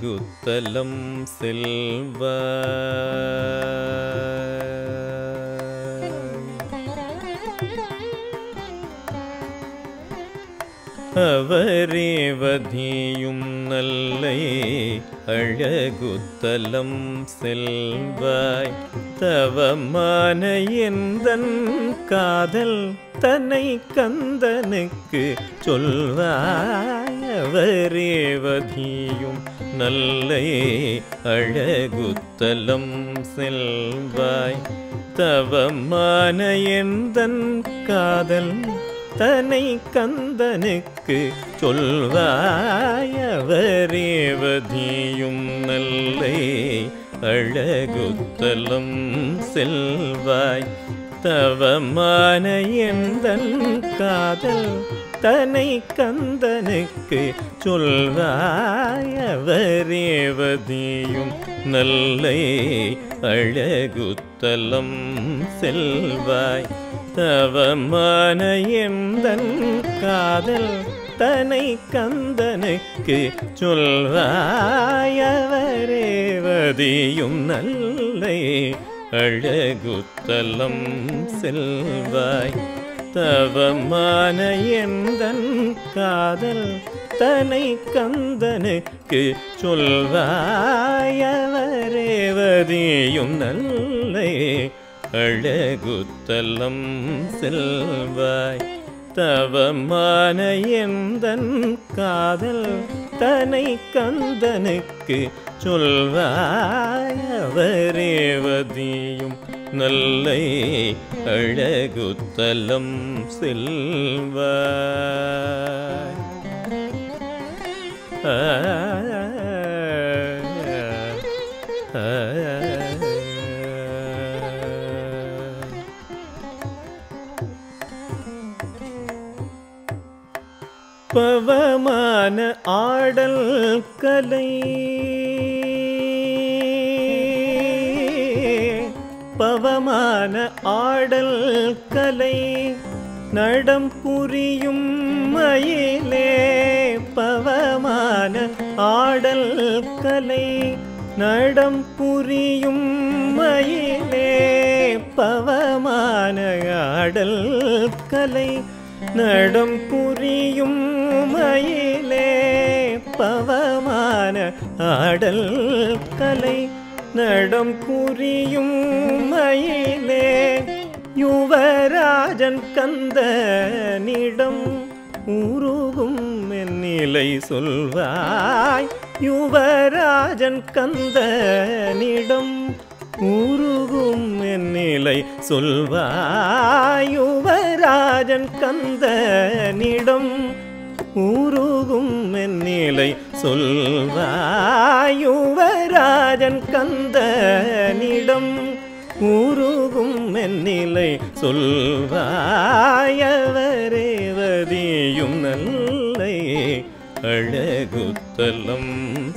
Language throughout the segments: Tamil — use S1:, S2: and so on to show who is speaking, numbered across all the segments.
S1: அழகுத்தலம் செல்வ. அவரேவதியும் நல்லை அழகுத்தலம் செல்வாய். தவமான எந்தன் காதல் தன்னை கந்தனுக்கு சொல்வாய். அவரேவதியும் நல்லே அழகுத்தலம் செல்வாய். தவமான எந்தன் காதல் தனை கந்தனுக்கு சொல்வாயவரேவதியும் நல்லே அழகுத்தலம் செல்வாய். தவமான எந்தன் காதல் தனை கந்தனுக்கு சொல்வாயவரேவதியும் நல்லை அழகுத்தலம் செல்வாய். தவமான எந்தன் காதல் தனை கந்தனுக்கு சொல்வாயவரேவதியும் நல்லை அழகுத்தலம் செல்வாய். தவமான எந்தன் காதல் தனை கந்தனுக்கு சொல்வாயவரேவதியும் நல்லை. அழகுத்தலம் செல்வாய் தவமான எந்தன் காதல் தனை கந்தனுக்கு சொல்வாயவரேவதியும் நல்லை அழகுத்தலம் செல்வாய் ஆ ஆ பவமான ஆடல் கலை பவமான ஆடல் கலை நடம் புரியும் மயிலே பவமான ஆடல் கலை நடம் புரியும் மயிலே பவமான ஆடல் கலை நடம் புரியும் மயிலே பவமான ஆடல் கலை நடம் புரியும் மயிலே யுவராஜன் கந்தனிடம் உருகும் நிலை சொல்வாய். யுவராஜன் கந்தனிடம் உருகும் நிலை சொல்வாய். யுவராஜன் கந்தனிடம் ஊருகும் நிலை சொல்வாயுவராஜன் கந்தனிடம். ஊருகும் நிலை சொல்வாயவரேவதியும் நல்லை அழகுத்தலம்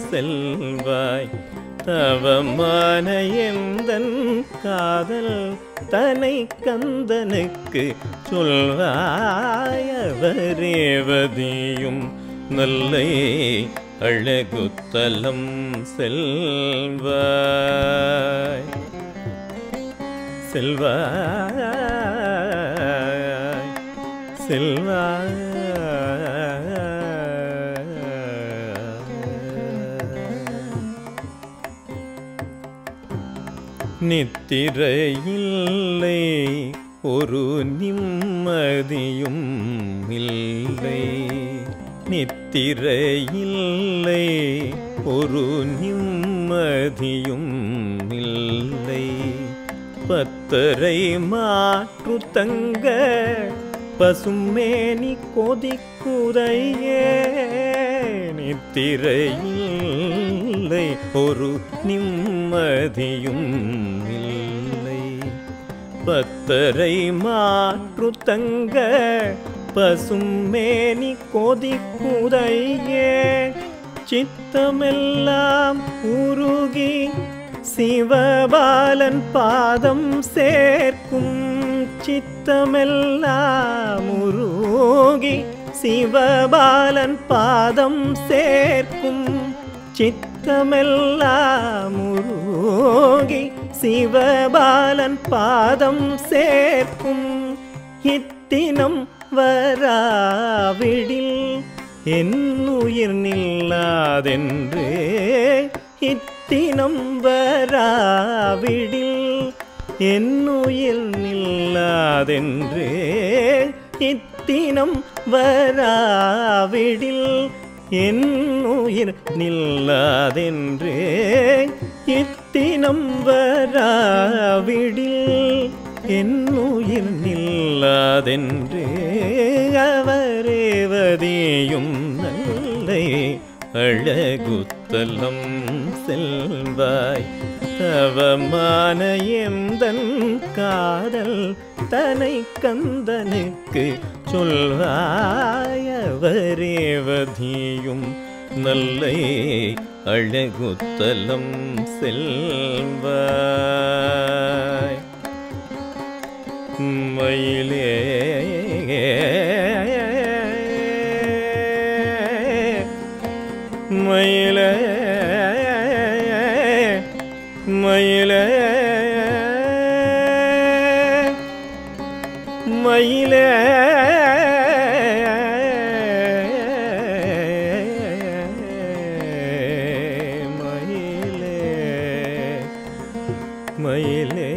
S1: செல்வாய். தவமான எந்தன் காதல் தனை கந்தனுக்கு சொல்வாயவரேவதியும் நல்ல அழகுத்தலம் செல்வாய். செல்வாய் செல்வாய். நித்திரையில்லை ஒரு நிம்மதியும் இல்லை. நித்திரையில்லை ஒரு நிம்மதியும் இல்லை. பத்தரை மாற்று தங்க பசுமேனி கொதிக்குதையே நித்திரையில்லை ஒரு நிம்ம நிம்மதியும் இல்லை பத்தரை மாற்று தங்க பசுமேனி கொதிக்குதையே சித்தமெல்லாம் உருகி சிவபாலன் பாதம் சேர்க்கும். சித்தமெல்லாம் உருகி சிவபாலன் பாதம் சேர்க்கும். சித்த சித்தமெல்லாம் உருகி சிவபாலன் பாதம் சேர்க்கும் இத்தினம் வராவிடில் என் உயிர் நில்லாதென்று இத்தினம் வராவிடில் என் உயிர் நில்லாதென்று இத்தினம் வராவிடில் என் உயிர் நில்லாதென்றே இத்தினம் வராவிடில் என் உயிர் நில்லாதென்றே. அவரேவதியும் நல்லை. அழகுத்தலம் செல்வாய். தவமான எந்தன் காதல் தனை கந்தனுக்கு சொல்வாயவரேவதியும் நல்லை அழகுத்தலம் செல்வாய் மயிலே மயிலே மயிலே மயிலே மயிலே மயிலே